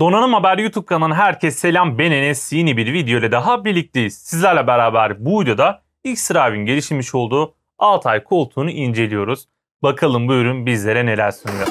Donanım Haber YouTube kanalına herkese selam. Ben Enes. Yeni bir video ile daha birlikteyiz. Sizlerle beraber bu videoda X-Drive'in geliştirmiş olduğu Altay koltuğunu inceliyoruz. Bakalım bu ürün bizlere neler sunuyor.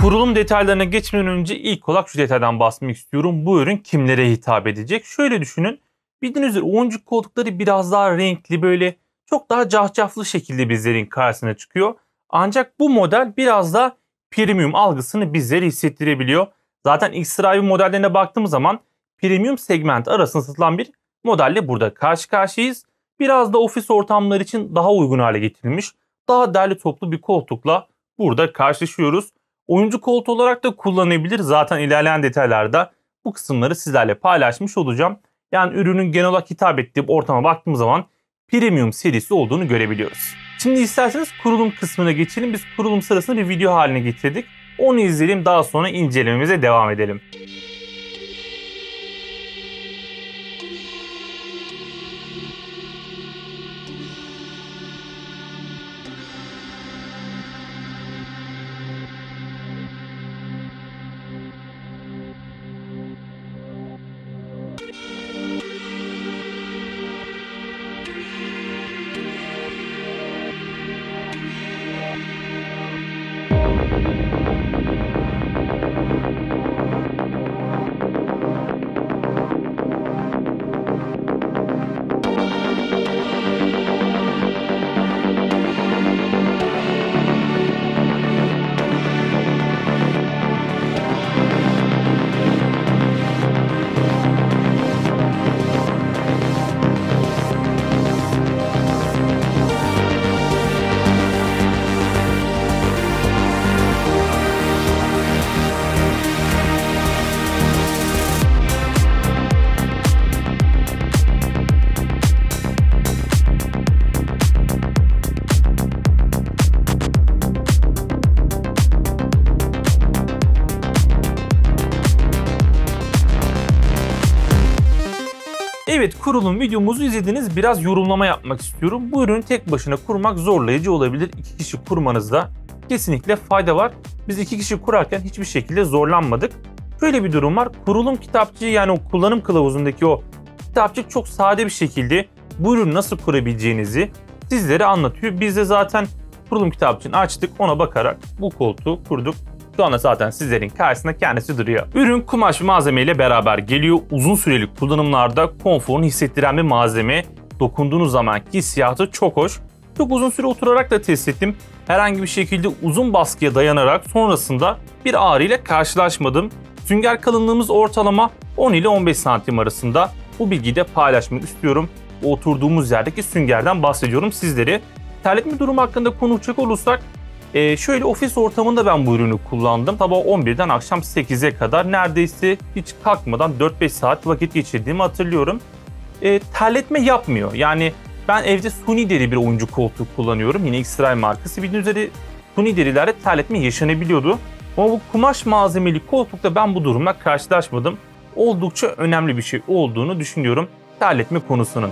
Kurulum detaylarına geçmeden önce ilk olarak şu detaydan bahsetmek istiyorum. Bu ürün kimlere hitap edecek? Şöyle düşünün. Bildiğiniz üzere oyuncuk koltukları biraz daha renkli böyle çok daha cahcaflı şekilde bizlerin karşısına çıkıyor. Ancak bu model biraz daha premium algısını bizlere hissettirebiliyor. Zaten X-Drive modellerine baktığımız zaman premium segment arasında satılan bir modelle burada karşı karşıyayız. Biraz da ofis ortamları için daha uygun hale getirilmiş. Daha derli toplu bir koltukla burada karşılaşıyoruz. Oyuncu koltuğu olarak da kullanılabilir. Zaten ilerleyen detaylarda bu kısımları sizlerle paylaşmış olacağım. Yani ürünün genel olarak hitap ettiği ortama baktığımız zaman premium serisi olduğunu görebiliyoruz. Şimdi isterseniz kurulum kısmına geçelim. Biz kurulum sırasını bir video haline getirdik. Onu izleyelim daha sonra incelememize devam edelim. Evet kurulum videomuzu izlediniz. Biraz yorumlama yapmak istiyorum. Bu ürünü tek başına kurmak zorlayıcı olabilir. İki kişi kurmanızda kesinlikle fayda var. Biz iki kişi kurarken hiçbir şekilde zorlanmadık. Şöyle bir durum var. Kurulum kitapçığı yani o kullanım kılavuzundaki o kitapçık çok sade bir şekilde bu ürünü nasıl kurabileceğinizi sizlere anlatıyor. Biz de zaten kurulum kitapçığını açtık ona bakarak bu koltuğu kurduk. Anda zaten sizlerin karşısında kendisi duruyor. Ürün kumaş malzemeyle beraber geliyor. Uzun süreli kullanımlarda konforunu hissettiren bir malzeme. Dokunduğunuz zaman hissiyatı çok hoş. Çok uzun süre oturarak da test ettim. Herhangi bir şekilde uzun baskıya dayanarak sonrasında bir ağrı ile karşılaşmadım. Sünger kalınlığımız ortalama 10 ile 15 santim arasında. Bu bilgiyi de paylaşmak istiyorum. Oturduğumuz yerdeki süngerden bahsediyorum sizlere. Terletme durumu hakkında konuşacak olursak ee, şöyle ofis ortamında ben bu ürünü kullandım. Sabah 11'den akşam 8'e kadar neredeyse hiç kalkmadan 4-5 saat vakit geçirdiğimi hatırlıyorum. Ee, terletme yapmıyor. Yani ben evde suni deri bir oyuncu koltuğu kullanıyorum. Yine X-Ray markası. Bildiğiniz üzere suni derilerde terletme yaşanabiliyordu. Ama bu kumaş malzemeli koltukta ben bu durumla karşılaşmadım. Oldukça önemli bir şey olduğunu düşünüyorum terletme konusunun.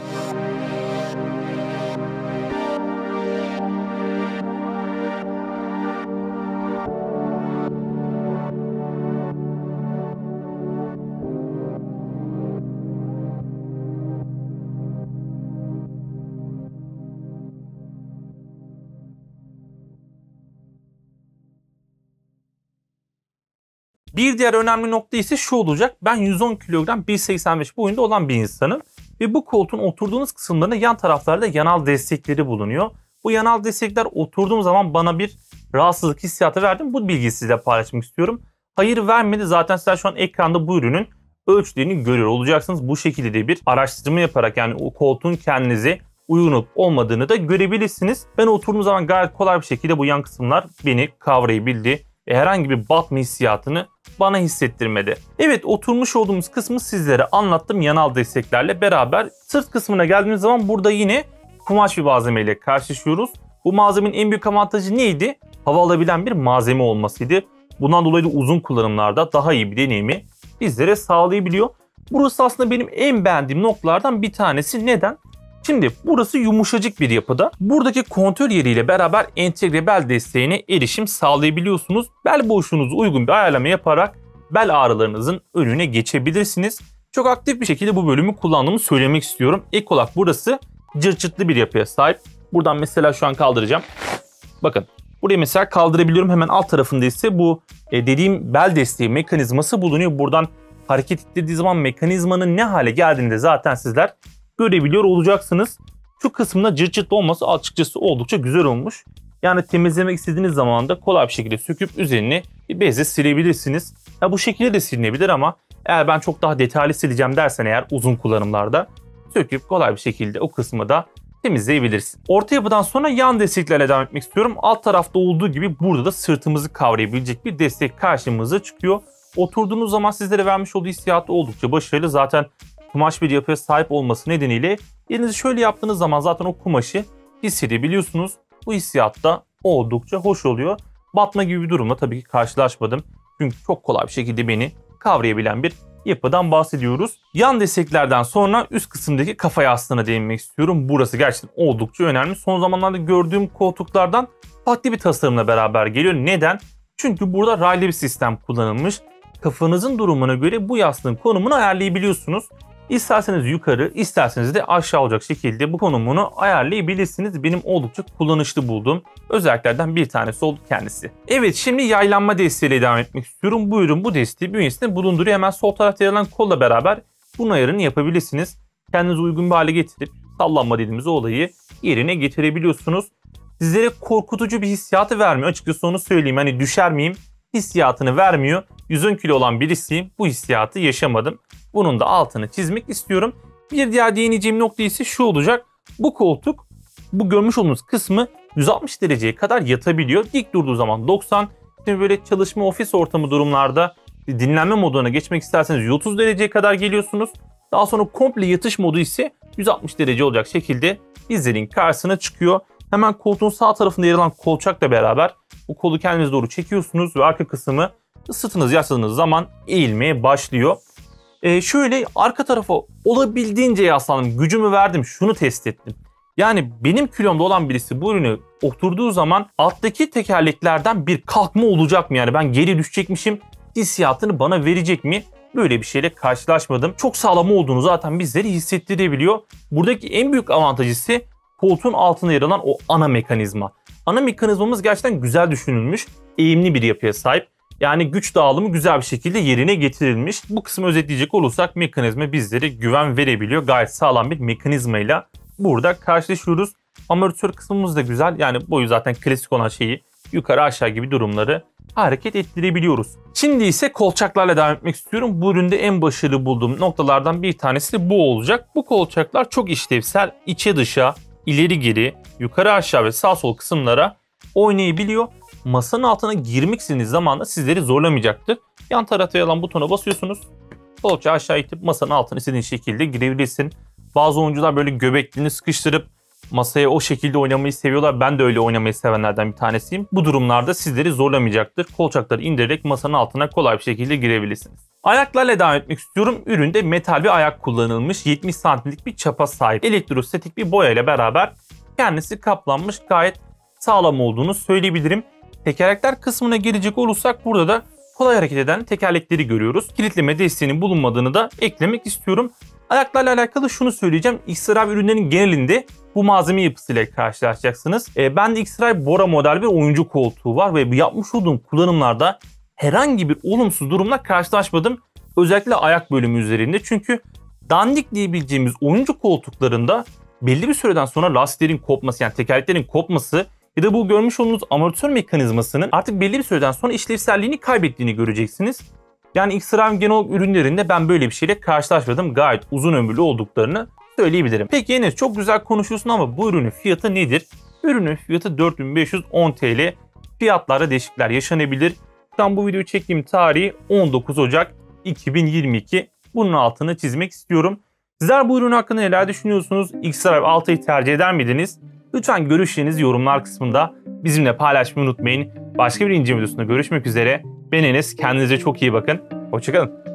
Bir diğer önemli nokta ise şu olacak. Ben 110 kilogram 1.85 boyunda olan bir insanım. Ve bu koltuğun oturduğunuz kısımlarında yan taraflarda yanal destekleri bulunuyor. Bu yanal destekler oturduğum zaman bana bir rahatsızlık hissiyatı verdi. Bu bilgiyi sizle paylaşmak istiyorum. Hayır vermedi. Zaten sizler şu an ekranda bu ürünün ölçülerini görüyor olacaksınız. Bu şekilde de bir araştırma yaparak yani o koltuğun kendinize uygun olup olmadığını da görebilirsiniz. Ben oturduğum zaman gayet kolay bir şekilde bu yan kısımlar beni kavrayabildi. E, herhangi bir batma hissiyatını bana hissettirmedi. Evet oturmuş olduğumuz kısmı sizlere anlattım yanal desteklerle beraber. Sırt kısmına geldiğimiz zaman burada yine kumaş bir malzemeyle karşılaşıyoruz. Bu malzemenin en büyük avantajı neydi? Hava alabilen bir malzeme olmasıydı. Bundan dolayı da uzun kullanımlarda daha iyi bir deneyimi bizlere sağlayabiliyor. Burası aslında benim en beğendiğim noktalardan bir tanesi. Neden? Şimdi burası yumuşacık bir yapıda. Buradaki kontör yeriyle beraber entegre bel desteğine erişim sağlayabiliyorsunuz. Bel boşluğunuzu uygun bir ayarlama yaparak bel ağrılarınızın önüne geçebilirsiniz. Çok aktif bir şekilde bu bölümü kullandığımı söylemek istiyorum. İlk olarak burası cırçıtlı bir yapıya sahip. Buradan mesela şu an kaldıracağım. Bakın burayı mesela kaldırabiliyorum. Hemen alt tarafında ise bu e, dediğim bel desteği mekanizması bulunuyor. Buradan hareket ettirdiği zaman mekanizmanın ne hale geldiğini de zaten sizler görebiliyor olacaksınız. Şu kısmında cırt cırt olması açıkçası oldukça güzel olmuş. Yani temizlemek istediğiniz zaman da kolay bir şekilde söküp üzerini bir bezle silebilirsiniz. Ya bu şekilde de silinebilir ama eğer ben çok daha detaylı sileceğim dersen eğer uzun kullanımlarda söküp kolay bir şekilde o kısmı da temizleyebilirsin. Orta yapıdan sonra yan desteklerle devam etmek istiyorum. Alt tarafta olduğu gibi burada da sırtımızı kavrayabilecek bir destek karşımıza çıkıyor. Oturduğunuz zaman sizlere vermiş olduğu hissiyatı oldukça başarılı. Zaten kumaş bir yapıya sahip olması nedeniyle elinizi şöyle yaptığınız zaman zaten o kumaşı hissedebiliyorsunuz. Bu hissiyat da oldukça hoş oluyor. Batma gibi bir durumla tabii ki karşılaşmadım. Çünkü çok kolay bir şekilde beni kavrayabilen bir yapıdan bahsediyoruz. Yan desteklerden sonra üst kısımdaki kafa yastığına değinmek istiyorum. Burası gerçekten oldukça önemli. Son zamanlarda gördüğüm koltuklardan farklı bir tasarımla beraber geliyor. Neden? Çünkü burada raylı bir sistem kullanılmış. Kafanızın durumuna göre bu yastığın konumunu ayarlayabiliyorsunuz. İsterseniz yukarı, isterseniz de aşağı olacak şekilde bu konumunu ayarlayabilirsiniz. Benim oldukça kullanışlı bulduğum özelliklerden bir tanesi oldu kendisi. Evet şimdi yaylanma desteğiyle devam etmek istiyorum. Bu ürün bu desteği bünyesinde bulunduruyor. Hemen sol tarafta yer alan kolla beraber bunun ayarını yapabilirsiniz. Kendinize uygun bir hale getirip sallanma dediğimiz olayı yerine getirebiliyorsunuz. Sizlere korkutucu bir hissiyatı vermiyor. Açıkçası onu söyleyeyim. Hani düşer miyim hissiyatını vermiyor. 110 kilo olan birisiyim. Bu hissiyatı yaşamadım. Bunun da altını çizmek istiyorum. Bir diğer değineceğim nokta ise şu olacak. Bu koltuk bu görmüş olduğunuz kısmı 160 dereceye kadar yatabiliyor. Dik durduğu zaman 90. Şimdi böyle çalışma ofis ortamı durumlarda dinlenme moduna geçmek isterseniz 130 dereceye kadar geliyorsunuz. Daha sonra komple yatış modu ise 160 derece olacak şekilde bizlerin karşısına çıkıyor. Hemen koltuğun sağ tarafında yer alan kolçakla beraber bu kolu kendinize doğru çekiyorsunuz ve arka kısmı ısıtınız yasladığınız zaman eğilmeye başlıyor. Ee, şöyle arka tarafa olabildiğince yaslandım. Gücümü verdim. Şunu test ettim. Yani benim kilomda olan birisi bu ürünü oturduğu zaman alttaki tekerleklerden bir kalkma olacak mı? Yani ben geri düşecekmişim hissiyatını bana verecek mi? Böyle bir şeyle karşılaşmadım. Çok sağlam olduğunu zaten bizleri hissettirebiliyor. Buradaki en büyük avantajı ise koltuğun altında yer alan o ana mekanizma. Ana mekanizmamız gerçekten güzel düşünülmüş, eğimli bir yapıya sahip. Yani güç dağılımı güzel bir şekilde yerine getirilmiş. Bu kısmı özetleyecek olursak mekanizma bizlere güven verebiliyor. Gayet sağlam bir mekanizmayla burada karşılaşıyoruz. Amortisör kısmımız da güzel. Yani boyu zaten klasik olan şeyi yukarı aşağı gibi durumları hareket ettirebiliyoruz. Şimdi ise kolçaklarla devam etmek istiyorum. Bu üründe en başarılı bulduğum noktalardan bir tanesi de bu olacak. Bu kolçaklar çok işlevsel. içe dışa, ileri geri, yukarı aşağı ve sağ sol kısımlara oynayabiliyor. Masanın altına girmek istediğiniz zaman da sizleri zorlamayacaktır. Yan tarafta yalan butona basıyorsunuz. Kolçağı aşağı itip masanın altına istediğin şekilde girebilirsin. Bazı oyuncular böyle göbekliğini sıkıştırıp masaya o şekilde oynamayı seviyorlar. Ben de öyle oynamayı sevenlerden bir tanesiyim. Bu durumlarda sizleri zorlamayacaktır. Kolçakları indirerek masanın altına kolay bir şekilde girebilirsiniz. Ayaklarla devam etmek istiyorum. Üründe metal bir ayak kullanılmış. 70 santimlik bir çapa sahip. Elektrostatik bir boya ile beraber kendisi kaplanmış. Gayet sağlam olduğunu söyleyebilirim. Tekerlekler kısmına gelecek olursak burada da kolay hareket eden tekerlekleri görüyoruz. Kilitleme desteğinin bulunmadığını da eklemek istiyorum. Ayaklarla alakalı şunu söyleyeceğim. X-Ray ürünlerin genelinde bu malzeme yapısıyla karşılaşacaksınız. E, ben de X-Ray Bora model bir oyuncu koltuğu var ve yapmış olduğum kullanımlarda herhangi bir olumsuz durumla karşılaşmadım. Özellikle ayak bölümü üzerinde. Çünkü dandik diyebileceğimiz oyuncu koltuklarında belli bir süreden sonra lastiklerin kopması yani tekerleklerin kopması ya da bu görmüş olduğunuz amortisör mekanizmasının artık belli bir süreden sonra işlevselliğini kaybettiğini göreceksiniz. Yani X-Ray genel ürünlerinde ben böyle bir şeyle karşılaşmadım. Gayet uzun ömürlü olduklarını söyleyebilirim. Peki Enes çok güzel konuşuyorsun ama bu ürünün fiyatı nedir? Ürünün fiyatı 4510 TL. Fiyatlarda değişiklikler yaşanabilir. Ben bu videoyu çektiğim tarihi 19 Ocak 2022. Bunun altını çizmek istiyorum. Sizler bu ürün hakkında neler düşünüyorsunuz? X-Ray 6'yı tercih eder miydiniz? Lütfen görüşlerinizi yorumlar kısmında bizimle paylaşmayı unutmayın. Başka bir ince videosunda görüşmek üzere. Ben. Kendinize çok iyi bakın. Hoşçakalın.